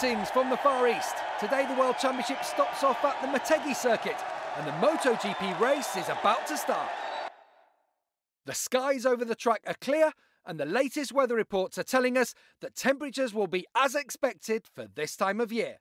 Greetings from the Far East. Today the World Championship stops off at the Motegi circuit and the MotoGP race is about to start. The skies over the track are clear and the latest weather reports are telling us that temperatures will be as expected for this time of year.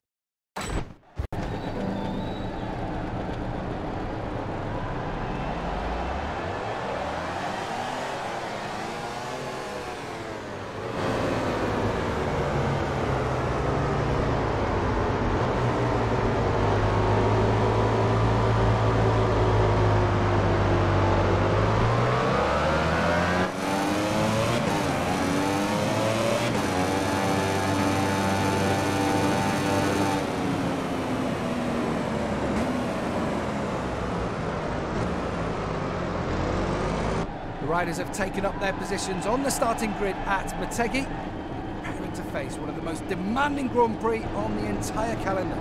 The riders have taken up their positions on the starting grid at Motegi, preparing to face one of the most demanding Grand Prix on the entire calendar.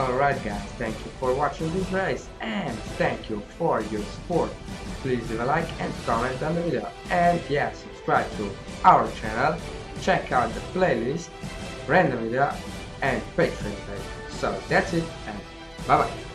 Alright guys, thank you for watching this race and thank you for your support. Please leave a like and comment on the video and yeah, subscribe to our channel, check out the playlist, random video and Patreon page. So that's it and bye bye.